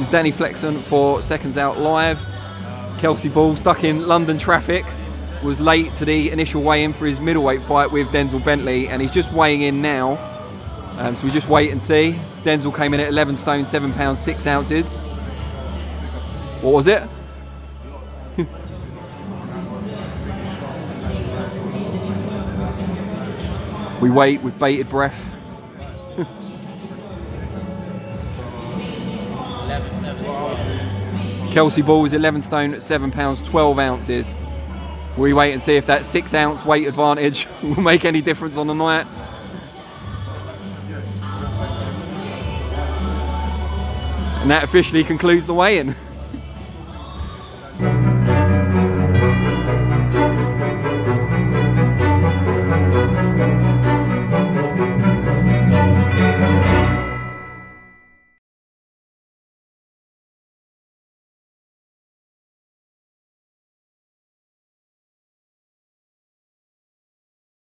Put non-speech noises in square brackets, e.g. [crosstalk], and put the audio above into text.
Is Danny Flexen for Seconds Out Live. Kelcie Ball stuck in London traffic was late to the initial weigh-in for his middleweight fight with Denzel Bentley and he's just weighing in now. Um, so we just wait and see. Denzel came in at 11 stone, 7 pounds, 6 ounces. What was it? [laughs] we wait with bated breath. [laughs] Kelcie Ball is 11 stone, 7 pounds, 12 ounces. We wait and see if that 6 ounce weight advantage [laughs] will make any difference on the night. And that officially concludes the weigh-in.